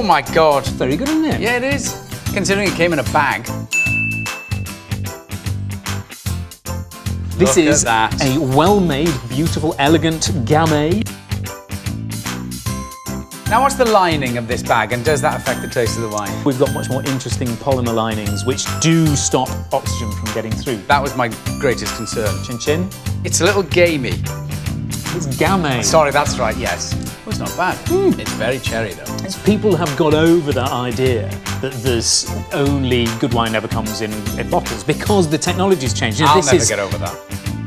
Oh my god. Very good, isn't it? Yeah, it is. Considering it came in a bag. This Look is a well-made, beautiful, elegant gamay. Now, what's the lining of this bag, and does that affect the taste of the wine? We've got much more interesting polymer linings which do stop oxygen from getting through. That was my greatest concern. Chin chin. It's a little gamey. It's gamay. Sorry, that's right, yes. Oh, it's not bad. Hmm. It's very cherry, though. It's people have got over that idea that there's only good wine ever comes in, in bottles because the technology's changed. I'll this never is, get over that.